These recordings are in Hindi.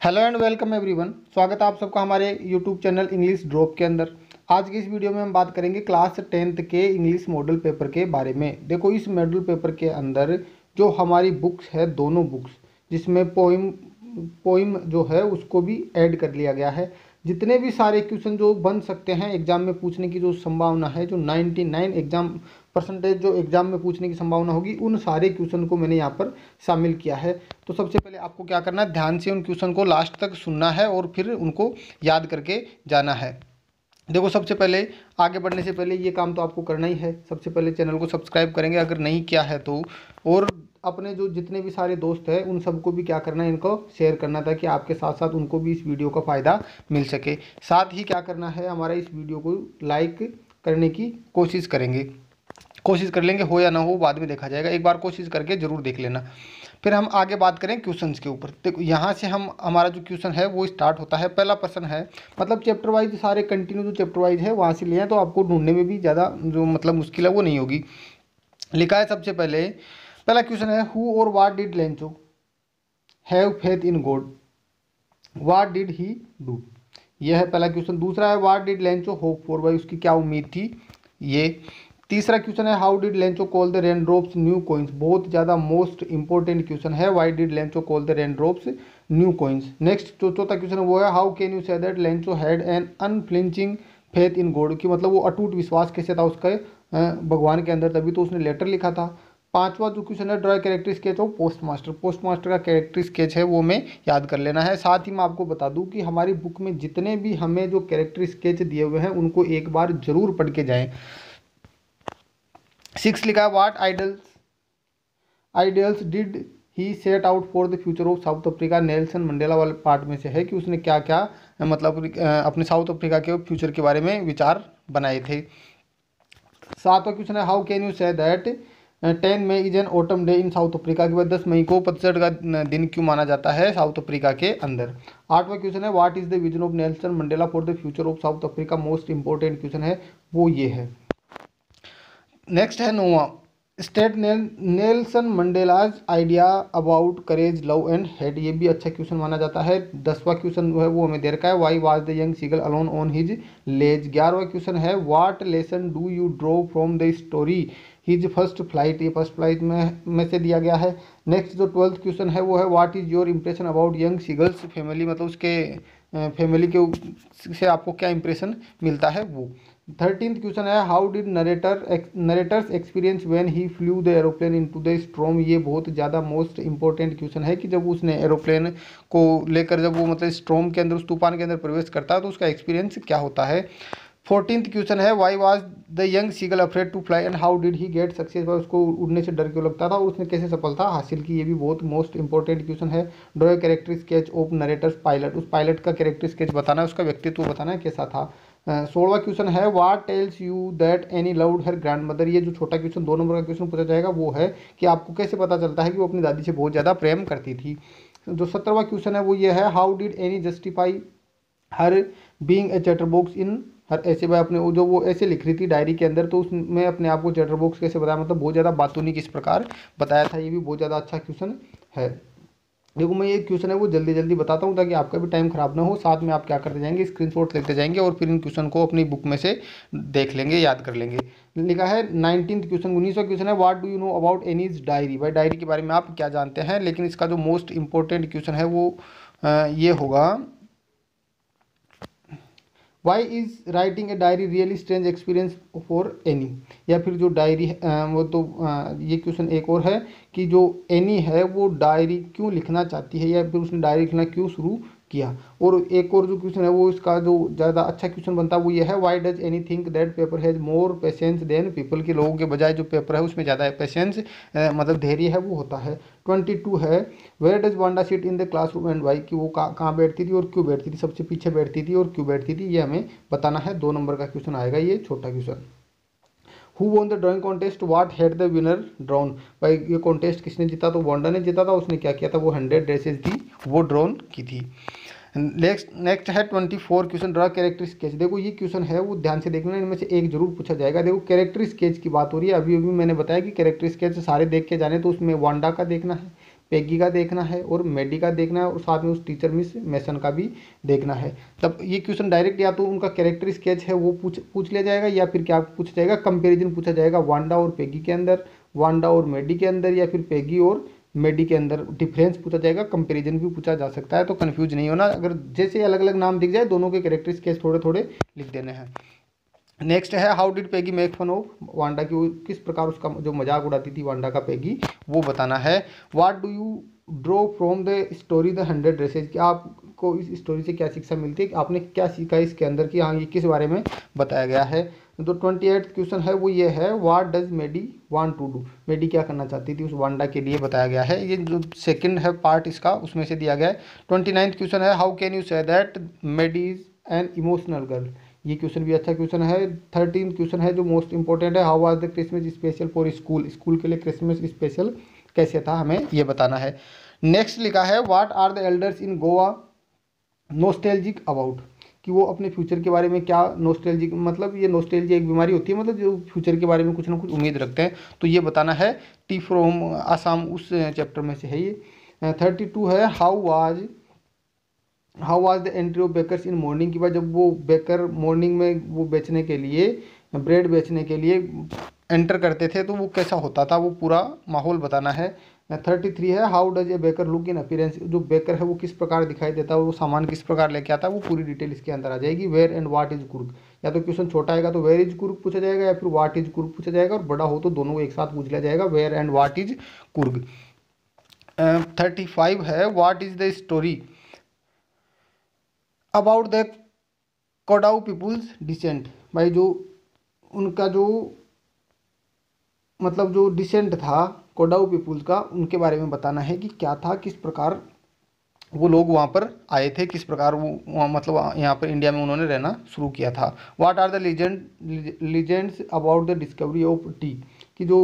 हेलो एंड वेलकम एवरीवन स्वागत है आप सबका हमारे यूट्यूब चैनल इंग्लिश ड्रॉप के अंदर। आज की इस वीडियो में हम बात करेंगे क्लास टेंथ के इंग्लिश मॉडल पेपर के बारे में। देखो, इस मॉडल पेपर के अंदर जो हमारी बुक्स है, दोनों बुक्स जिसमें पोइम पोइम जो है, उसको भी ऐड कर लिया गया है। जितने भी सारे क्वेश्चन जो बन सकते हैं एग्ज़ाम में पूछने की जो संभावना है, जो 99 एग्ज़ाम परसेंटेज जो एग्ज़ाम में पूछने की संभावना होगी, उन सारे क्वेश्चन को मैंने यहाँ पर शामिल किया है। तो सबसे पहले आपको क्या करना है? ध्यान से उन क्वेश्चन को लास्ट तक सुनना है और फिर उनको याद करके जाना है। देखो, सबसे पहले, आगे बढ़ने से पहले ये काम तो आपको करना ही है। सबसे पहले चैनल को सब्सक्राइब करेंगे, अगर नहीं किया है तो और अपने जो जितने भी सारे दोस्त हैं, उन सबको भी क्या करना है, इनको शेयर करना ताकि आपके साथ साथ उनको भी इस वीडियो का फ़ायदा मिल सके। साथ ही क्या करना है, हमारा इस वीडियो को लाइक करने की कोशिश करेंगे। कोशिश कर लेंगे, हो या ना हो, बाद में देखा जाएगा। एक बार कोशिश करके ज़रूर देख लेना। फिर हम आगे बात करें क्वेश्चंस के ऊपर। देखो, यहाँ से हम, हमारा जो क्वेश्चन है, वो स्टार्ट होता है। पहला प्रश्न है मतलब चैप्टर वाइज सारे कंटिन्यू जो चैप्टर वाइज है, वहाँ से लिए हैं तो आपको ढूँढने में भी ज़्यादा जो मतलब मुश्किल है, वो नहीं होगी। लिखा है सबसे पहले पहला क्वेश्चन है हु और what did Lencho have faith in God what did he do यह है पहला क्वेश्चन दूसरा है what did Lencho hope for भाई, उसकी क्या उम्मीद थी? ये तीसरा क्वेश्चन है how did Lencho call the raindrops new coins बहुत ज़्यादा मोस्ट इंपॉर्टेंट क्वेश्चन है why did Lencho call the raindrops new coins next जो चौथा क्वेश्चन है, वो है how can you say that Lencho had an unflinching faith in God कि मतलब वो अटूट विश्वास कैसे था उसका भगवान के अंदर? तभी तो उसने लेटर लिखा था। पांचवा जो क्वेश्चन है draw character sketch of postmaster postmaster का कैरेक्टर स्केच है, वो हमें याद कर लेना है। साथ ही मैं आपको बता दूँ कि हमारी बुक में जितने भी हमें जो कैरेक्टर स्केच दिए हुए हैं, उनको एक बार ज़रूर पढ़ के जाएँ। सिक्स लिखा है what idols ideals did he set out for the future of South Africa Nelson Mandela वाले पार्ट में से है कि उसने क्या क्या मतलब अपने साउथ अफ्रीका के फ्यूचर के बारे में विचार बनाए थे। सातवां क्वेश्चन है how can you say that ten May is an autumn day in South Africa के बाद दस मई को पतझड़ का दिन क्यों माना जाता है साउथ अफ्रीका के अंदर? आठवां क्वेश्चन है what is the vision of Nelson Mandela for the future of South Africa? Most important question है, वो ये है। नेक्स्ट है नोवा। State Nel Nelson Mandela's idea about courage love and hate ये भी अच्छा क्वेश्चन माना जाता है। दसवां क्वेश्चन जो है, वो हमें दे रखा है। Why was the young seagull alone on his ledge ग्यारहवा क्वेश्चन है what lesson do you draw from the story his first flight ये फ़र्स्ट फ़्लाइट में में से दिया गया है। नेक्स्ट जो ट्वेल्थ क्वेश्चन है, वो है what is your impression about young seagull's family मतलब उसके फैमिली के से आपको क्या इंप्रेशन मिलता है वो? थर्टींथ क्वेश्चन है how did narrator narrator's experience when he flew the aeroplane into the storm ये बहुत ज़्यादा मोस्ट इंपॉर्टेंट क्वेश्चन है कि जब उसने एरोप्लेन को लेकर जब वो मतलब स्ट्रोम के अंदर, उस तूफ़ान के अंदर प्रवेश करता है तो उसका एक्सपीरियंस क्या होता है? फोर्टींथ क्वेश्चन है why was the young seagull afraid to fly and how did he get success भाई, उसको उड़ने से डर क्यों लगता था? और उसने कैसे सफलता हासिल की, ये भी बहुत मोस्ट इंपॉर्टेंट क्वेश्चन है। Draw character sketch of narrator's pilot उस पायलट का कैरेक्टर स्केच बताना है, उसका व्यक्तित्व बताना है, कैसा था? सोलवा क्वेश्चन है what tells you that Anne loved her grandmother ये जो छोटा क्वेश्चन दो नंबर का क्वेश्चन पूछा जाएगा, वो है कि आपको कैसे पता चलता है कि वो अपनी दादी से बहुत ज़्यादा प्रेम करती थी? जो सत्रहवा क्वेश्चन है, वो ये है how did Anne justify her being a chatterbox in her essay भाई अपने जो वो ऐसे लिख रही थी डायरी के अंदर तो उसमें अपने आप को चैटर बॉक्स कैसे बताया? मतलब बहुत ज़्यादा बातूनी किस प्रकार बताया था, ये भी बहुत ज़्यादा अच्छा क्वेश्चन है। देखो, मैं ये क्वेश्चन है, वो जल्दी जल्दी बताता हूँ ताकि आपका भी टाइम खराब ना हो। साथ में आप क्या करते जाएँगे स्क्रीनशॉट लेते जाएँगे और फिर इन क्वेश्चन को अपनी बुक में से देख लेंगे, याद कर लेंगे। लिखा है नाइनटीन क्वेश्चन उन्नीसवा क्वेश्चन है what do you know about Anne's diary भाई डायरी के बारे में आप क्या जानते हैं? लेकिन इसका जो मोस्ट इंपॉर्टेंट क्वेश्चन है वो ये होगा why is writing a diary really strange experience for Anne या फिर जो डायरी वो तो ये क्वेश्चन एक और है कि जो एनी है, वो डायरी क्यों लिखना चाहती है या फिर उसने डायरी लिखना क्यों शुरू किया। और एक और जो क्वेश्चन है, वो इसका जो ज़्यादा अच्छा क्वेश्चन बनता है, वो ये है why does Anne think that paper has more patience than people के लोगों के बजाय जो पेपर है, उसमें ज़्यादा पेशेंस मतलब धैर्य है, वो होता है। ट्वेंटी टू है where does Wanda sit in the classroom and why कि वो कहाँ बैठती थी और क्यों बैठती थी? सबसे पीछे बैठती थी और क्यों बैठती थी? ये हमें बताना है। दो नंबर का क्वेश्चन आएगा, ये छोटा question who won the drawing contest what had the winner drawn भाई, ये कॉन्टेस्ट किसने जीता? तो वांडा ने जीता था, उसने क्या किया था? वो हंड्रेड ड्रेसेज थी वो ड्रोन की थी। नेक्स्ट नेक्स्ट है twenty four question draw character sketch देखो, ये क्वेश्चन है, वो ध्यान से देखना, इनमें से एक ज़रूर पूछा जाएगा। देखो कैरेक्टर स्केच की बात हो रही है। अभी अभी मैंने बताया कि कैरेक्टर स्केच सारे देख के जाने तो उसमें वांडा का देखना है। पेगी का देखना है और मेडी का देखना है और साथ में उस टीचर मिस मैसन का भी देखना है। तब ये क्वेश्चन डायरेक्ट या तो उनका कैरेक्टर स्केच है, वो पूछ पूछ लिया जाएगा या फिर क्या पूछा जाएगा? कंपेरिजन पूछा जाएगा वांडा और पेगी के अंदर वांडा और मेडी के अंदर या फिर पेगी और मेडी के अंदर। डिफरेंस पूछा जाएगा कंपेरिजन भी पूछा जा सकता है तो कन्फ्यूज़ नहीं होना। अगर जैसे अलग अलग नाम दिख जाए, दोनों के कैरेक्टर स्केच थोड़े थोड़े लिख देने हैं। नेक्स्ट है how did Peggy make fun of Wanda की किस प्रकार उसका जो मज़ाक उड़ाती थी वांडा का पेगी वो बताना है। What do you draw from the story the hundred dresses कि आपको इस स्टोरी से क्या शिक्षा मिलती है? आपने क्या सीखा इसके अंदर? कि हाँ ये किस बारे में बताया गया है? जो ट्वेंटी एट क्वेश्चन है, वो ये है what does Maddie want to do Maddie क्या करना चाहती थी उस वांडा के लिए बताया गया है। ये जो सेकंड है पार्ट इसका, उसमें से दिया गया है। ट्वेंटी नाइन्थ क्वेश्चन है how can you say that Maddie is an emotional girl ये क्वेश्चन भी अच्छा क्वेश्चन है। थर्टीन क्वेश्चन है जो मोस्ट इंपॉर्टेंट है। How was the Christmas special for school school के लिए क्रिसमस स्पेशल कैसे था हमें ये बताना है। नेक्स्ट लिखा है what are the elders in Goa nostalgic about कि वो अपने फ्यूचर के बारे में क्या नोस्टेलजिक मतलब ये नोस्टेलजी एक बीमारी होती है मतलब जो फ्यूचर के बारे में कुछ ना कुछ उम्मीद रखते हैं। तो ये बताना है टी फ्रोम आसाम उस चैप्टर में से है ये। थर्टी टू है how was how was the entry of bakers in morning की बात जब वो बेकर मॉर्निंग में वो बेचने के लिए ब्रेड बेचने के लिए एंटर करते थे तो वो कैसा होता था? वो पूरा माहौल बताना है। थर्टी थ्री है how does a baker look in appearance जो बेकर है, वो किस प्रकार दिखाई देता है? वो सामान किस प्रकार लेके आता है? वो पूरी डिटेल इसके अंदर आ जाएगी। Where and what is Coorg या तो क्वेश्चन छोटा आएगा तो वेयर इज़ कुर्क पूछा जाएगा, या फिर वाट इज़ कुर्क पूछा जाएगा, और बड़ा हो तो दोनों को एक साथ पूछ लिया जाएगा where and what is Coorg thirty five है what is the story about the Kodavu people's descent भाई जो उनका जो मतलब जो डिसेंट था कोडाउ पीपुल्स का, उनके बारे में बताना है कि क्या था, किस प्रकार वो लोग वहाँ पर आए थे, किस प्रकार वो वहाँ मतलब यहाँ पर इंडिया में उन्होंने रहना शुरू किया था। What are the legend legends about the discovery of tea कि जो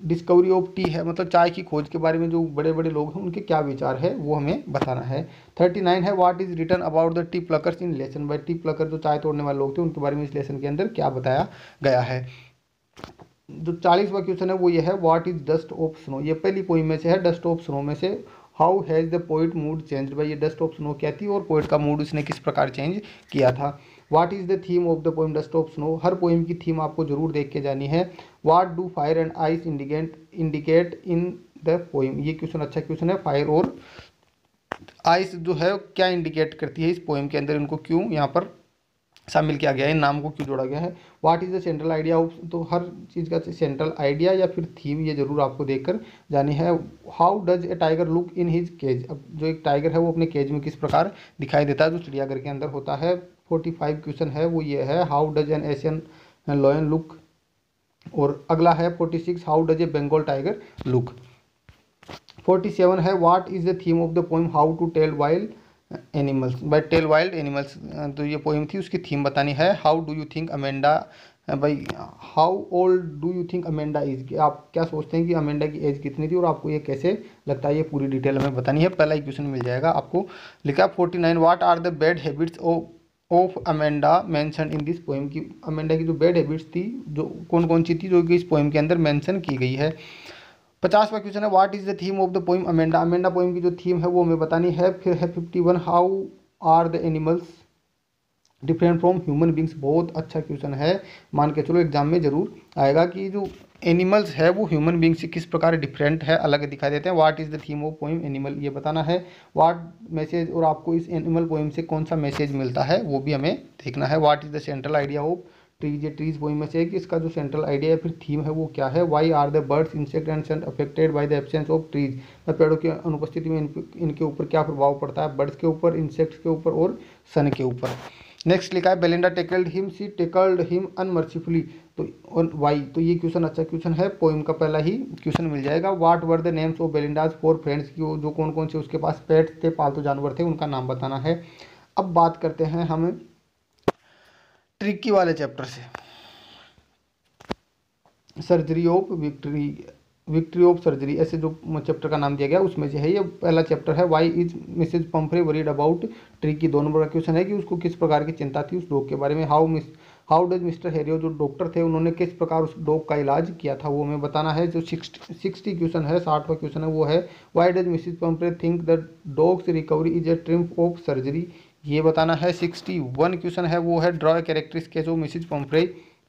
डिस्कवरी ऑफ़ टी है मतलब चाय की खोज के बारे में जो बड़े बड़े लोग हैं, उनके क्या विचार है, वो हमें बताना है। थर्टी नाइन है what is written about the tea pluckers in lesson by tea plucker जो चाय तोड़ने वाले लोग थे, उनके बारे में इस लेसन के अंदर क्या बताया गया है? जो चालीसवा क्वेश्चन है, वो ये है what is dust of snow ये पहली पोइम में से है डस्ट ऑफ़ स्नो में से। How has the poet mood change भाई, ये डस्ट ऑफ़ स्नो क्या थी और पोइट का मूड उसने किस प्रकार चेंज किया था? What is the theme of the poem dust of snow her poem की थीम आपको ज़रूर देख के जानी है। What do fire and ice indicate indicate in the poem ये क्वेश्चन अच्छा क्वेश्चन है। फायर और आइस जो है, क्या इंडिकेट करती है इस पोइम के अंदर? इनको क्यों यहाँ पर शामिल किया गया है? इन नाम को क्यों जोड़ा गया है? What is the central idea of तो हर चीज़ का सेंट्रल आइडिया या फिर थीम ये ज़रूर आपको देखकर जानी है। How does a tiger look in his cage अब जो एक टाइगर है, वो अपने केज में किस प्रकार दिखाई देता है? जो चिड़ियाघर के अंदर होता है। फोर्टी फाइव क्वेश्चन है, वो ये है how does an Asian lion look और अगला है forty six how does a Bengal tiger look forty seven है what is the theme of the poem how to tell wild animals by tell wild animals तो ये पोइम थी, उसकी थीम बतानी है how do you think Amanda भाई how old do you think Amanda is आप क्या सोचते हैं कि अमेंडा की एज कितनी थी और आपको ये कैसे लगता है, ये पूरी डिटेल हमें बतानी है। पहला ही क्वेश्चन मिल जाएगा आपको। लिखा forty nine what are the bad habits of of Amanda mention in this poem की अमेंडा की जो बैड हैबिट्स थी, जो कौन कौन सी थी जो कि इस पोइम के अंदर मैंशन की गई है। पचासवा क्वेश्चन है what is the theme of the poem Amanda Amanda poem की जो थीम है वो हमें बतानी है। फिर है fifty one how are the animals different from human beings बहुत अच्छा क्वेश्चन है। मान के चलो एग्ज़ाम में ज़रूर आएगा कि जो एनिमल्स है वो ह्यूमन बींग से किस प्रकार डिफरेंट है, अलग दिखाई देते हैं। What is the theme of poem animal ये बताना है। व्हाट मैसेज और आपको इस एनिमल पोइम से कौन सा मैसेज मिलता है, वो भी हमें देखना है। What is the central idea of trees ये ट्रीज वही में से है कि इसका जो सेंट्रल आइडिया या फिर थीम है, वो क्या है? Why are the birds insect and sent affected by the absence of trees मैं पेड़ों की अनुपस्थिति में इनके ऊपर क्या प्रभाव पड़ता है? बर्ड्स के ऊपर इंसेक्ट्स के ऊपर और सन के ऊपर। नेक्स्ट लिखा है Belinda tackled him she tackled him unmercifully तो और वाई तो ये क्वेश्चन अच्छा क्वेश्चन है पोइम का पहला ही क्वेश्चन मिल जाएगा। What were the names of Belinda's four friends की जो कौन कौन से उसके पास पेट्स थे, पालतू जानवर थे, उनका नाम बताना है। अब बात करते हैं हम ट्रिकी वाले चैप्टर से। Surgery of victory victory of surgery ऐसे जो चैप्टर का नाम दिया गया, उसमें से है ये पहला चैप्टर है। Why is Mrs Pumphrey worried about Tricki की दो नंबर का क्वेश्चन है कि उसको किस प्रकार की चिंता थी उस रोग के बारे में। How Miss how does Mr Herriot, जो डॉक्टर थे, उन्होंने किस प्रकार उस डॉग का इलाज किया था, वो हमें बताना है। जो सिक्सटी क्वेश्चन है साठवा क्वेश्चन है, वो है why does Mrs Pumphrey think the dog's recovery is a triumph of surgery ये बताना है, सिक्सटी वन क्वेश्चन है, वो है draw character sketch of Mrs Pumphrey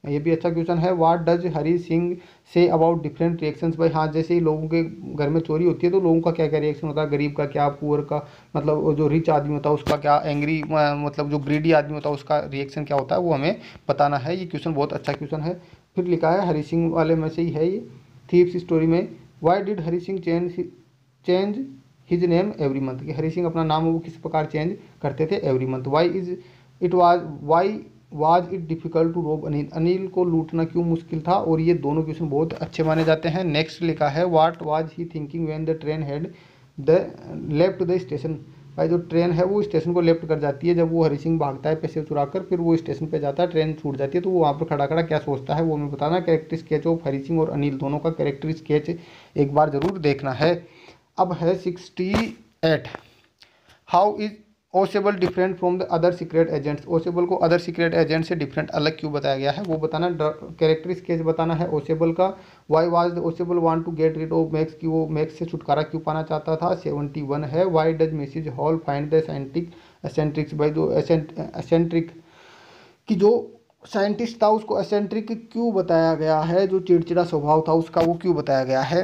ये भी अच्छा क्वेश्चन है what does Hari Singh say about different reactions भाई हाँ जैसे ही लोगों के घर में चोरी होती है तो लोगों का क्या क्या रिएक्शन होता है? गरीब का क्या पुअर का मतलब जो रिच आदमी होता है, उसका क्या एंग्री मतलब जो ग्रीडी आदमी होता है, उसका रिएक्शन क्या होता है, वो हमें बताना है। ये क्वेश्चन बहुत अच्छा क्वेश्चन है। फिर लिखा है हरी सिंह वाले में से ही है ये थीप्स स्टोरी में why did Hari Singh change change his name every month कि हरी सिंह अपना नाम वो किस प्रकार चेंज करते थे every month why is it was why was it difficult to rob Anil Anil को लूटना क्यों मुश्किल था? और ये दोनों क्वेश्चन बहुत अच्छे माने जाते हैं। नेक्स्ट लिखा है what was he thinking when the train had the left the station भाई, जो ट्रेन है, वो स्टेशन को लेफ़्ट कर जाती है। जब वो हरी सिंह भागता है पैसे चुरा कर फिर वो स्टेशन पे जाता है ट्रेन छूट जाती है तो वो वहाँ पर खड़ा खड़ा क्या सोचता है, वो हमें बताना। Character sketch of Hari Singh और अनिल दोनों का कैरेक्टर स्केच एक बार ज़रूर देखना है। अब है sixty eight how is Ausable different from the other secret agents Ausable को अदर सीक्रेट एजेंट से डिफरेंट अलग क्यों बताया गया है? वो बताना कैरेक्टर स्केच बताना है? ओसेबल का why was the Ausable want to get rid of Max की वो मैक्स से छुटकारा क्यों पाना चाहता था? सेवेंटी वन है why does Mrs Hall find the scientist eccentrics by जो एसेंट्रिक की जो साइंटिस्ट था, उसको एसेंट्रिक क्यों बताया गया है? जो चिड़चिड़ा स्वभाव था, उसका वो क्यों बताया गया है?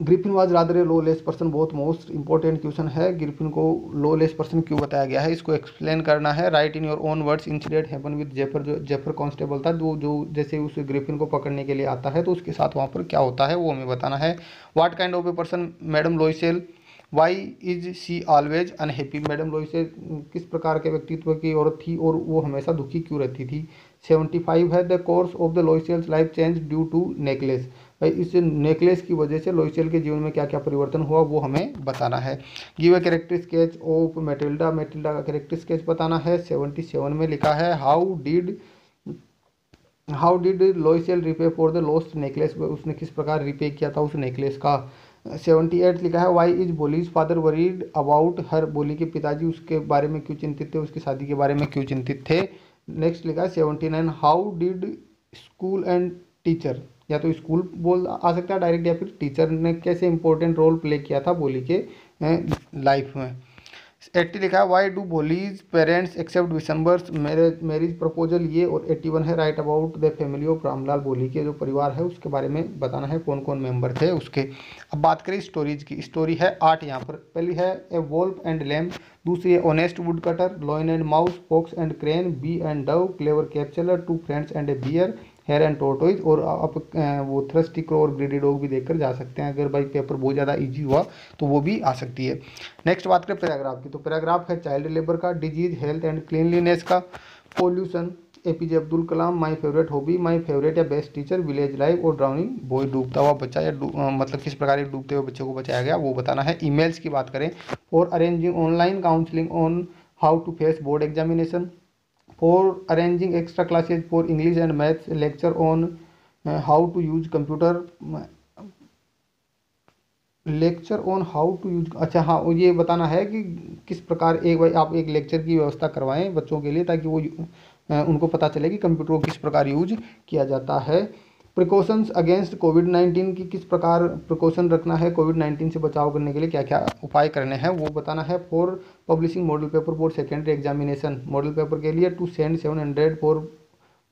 Griffin was rather a lawless person बहुत मोस्ट इंपॉर्टेंट क्वेश्चन है। ग्रिफिन को लो लेस पर्सन क्यों बताया गया है? इसको एक्सप्लेन करना है। Write in your own words incident happen with Jaffer जो जेफर कांस्टेबल था, जो जो जैसे उस ग्रिफिन को पकड़ने के लिए आता है तो उसके साथ वहाँ पर क्या होता है, वो हमें बताना है। What kind of a person Madame Loisel why is she always unhappy Madame Loisel किस प्रकार के व्यक्तित्व की औरत थी और वो हमेशा दुखी क्यों रहती थी? सेवेंटी फाइव है the course of the Loisels life change due to necklace इस नेकलेस की वजह से लोइसेल के जीवन में क्या क्या परिवर्तन हुआ, वो हमें बताना है। Give a character sketch of Matilda Matilda का कैरेक्टर स्केच बताना है। सेवेंटी सेवन में लिखा है how did how did Loisel repay for the lost necklace उसने किस प्रकार रिपे किया था उस नेकलेस का? सेवेंटी एट लिखा है why is Bholi's father worried about her Bholi के पिताजी उसके बारे में क्यों चिंतित थे? उसकी शादी के बारे में क्यों चिंतित थे? नेक्स्ट लिखा है seventy nine how did school and teacher या तो स्कूल बोल आ सकता है डायरेक्ट या फिर टीचर ने कैसे इंपॉर्टेंट रोल प्ले किया था बोली के लाइफ में। एट्टी लिखा है why do Bholi's parents accept December marriage marriage proposal ये और एट्टी वन है write about the family of Ramlal Bholi के जो परिवार है, उसके बारे में बताना है कौन कौन मेंबर थे उसके। अब बात करें स्टोरीज की। स्टोरी है आठ यहाँ पर। पहली है ए वोल्फ एंड लैम्प दूसरी है honest woodcutter lion and mouse fox and crane bee and dove clever capture two friends and a bear hare and tortoise और आप वो थ्रस्टी क्रो और ग्रीडी डॉग भी देखकर जा सकते हैं। अगर भाई पेपर बहुत ज़्यादा इजी हुआ तो वो भी आ सकती है। नेक्स्ट बात करें पैराग्राफ की तो पैराग्राफ है चाइल्ड लेबर का डिज़ीज़ हेल्थ एंड क्लीनलीनेस का। Pollution A P J Abdul Kalam my favourite hobby my favourite या बेस्ट टीचर विलेज लाइफ और ड्राउनिंग बॉय डूबता हुआ बच्चा या मतलब किस प्रकार डूबते हुए बच्चे को बचाया गया, वो बताना है। ईमेल्स की बात करें और arranging online counselling on how to face board examination for arranging extra classes for English and Maths, lecture on uh, how to use computer lecture on how to use अच्छा हाँ ये बताना है कि किस प्रकार एक भाई आप एक लेक्चर की व्यवस्था करवाएँ बच्चों के लिए ताकि वो उनको पता चले कि कंप्यूटर को किस प्रकार यूज़ किया जाता है। प्रिकॉशंस अगेंस्ट कोविड नाइन्टीन की किस प्रकार प्रिकॉशन रखना है कोविड नाइन्टीन से बचाव करने के लिए क्या क्या उपाय करने हैं, वो बताना है for publishing model paper for secondary examination model paper के लिए to send seven hundred for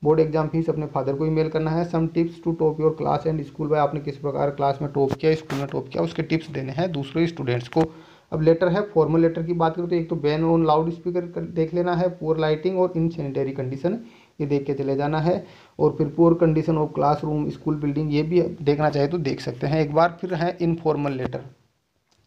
board exam fees अपने फादर को ईमेल करना है। Some tips to top your class and school by आपने किस प्रकार क्लास में टॉप किया स्कूल में टॉप किया, उसके टिप्स देने हैं दूसरे स्टूडेंट्स को। अब लेटर है फॉर्मल लेटर की बात करें तो एक तो बैन ऑन लाउड स्पीकर देख लेना है पुअर लाइटिंग और इन सैनिटरी कंडीशन ये देख के चले जाना है। और फिर poor condition of classroom school building ये भी देखना चाहे तो देख सकते हैं। एक बार फिर है इनफॉर्मल लेटर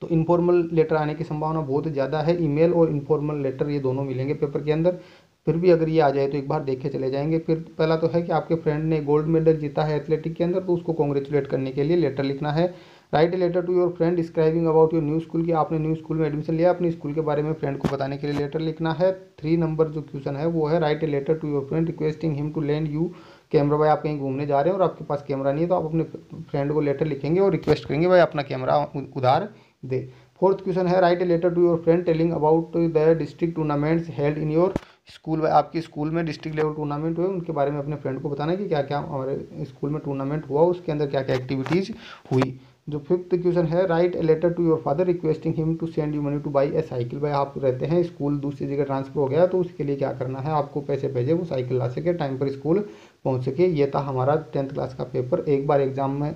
तो इनफॉर्मल लेटर आने की संभावना बहुत ज़्यादा है। ईमेल और इनफॉर्मल लेटर ये दोनों मिलेंगे पेपर के अंदर। फिर भी अगर ये आ जाए तो एक बार देख के चले जाएँगे। फिर पहला तो है कि आपके फ्रेंड ने गोल्ड मेडल जीता है एथलेटिक के अंदर तो उसको कॉन्ग्रेचुलेट करने के लिए लेटर लिखना है। Write a letter to your friend describing about your new school की आपने न्यू स्कूल में एडमिशन लिया, अपने स्कूल के बारे में फ्रेंड को बताने के लिए लेटर लिखना है। थ्री नंबर जो क्वेश्चन है, वो है write a letter to your friend requesting him to lend you camera भाई, आप कहीं घूमने जा रहे हैं और आपके पास कैमरा नहीं है तो आप अपने फ्रेंड को लेटर लिखेंगे और रिक्वेस्ट करेंगे, भाई, अपना कैमरा उधार दे। फोर्थ क्वेश्चन है write a letter to your friend telling about the district tournaments held in your school आपके स्कूल में डिस्ट्रिक्ट लेवल टूर्नामेंट हुए, उनके बारे में अपने फ्रेंड को बताना है कि क्या क्या हमारे स्कूल में टूर्नामेंट हुआ, उसके अंदर क्या क्या एक्टिविटीज़ हुई। जो फिफ्थ क्वेश्चन है write a letter to your father requesting him to send you money to buy a cycle भाई, आप रहते हैं स्कूल दूसरी जगह ट्रांसफ़र हो गया तो उसके लिए क्या करना है? आपको पैसे भेजे, वो साइकिल ला सके टाइम पर स्कूल पहुँच सके। ये था हमारा टेंथ क्लास का पेपर एक बार एग्ज़ाम में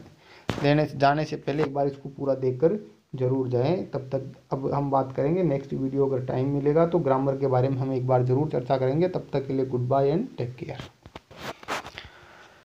लेने, जाने से पहले एक बार इसको पूरा देखकर ज़रूर जाएँ। तब तक अब हम बात करेंगे। नेक्स्ट वीडियो अगर टाइम मिलेगा तो ग्रामर के बारे में हम एक बार ज़रूर चर्चा करेंगे। तब तक के लिए good bye and take care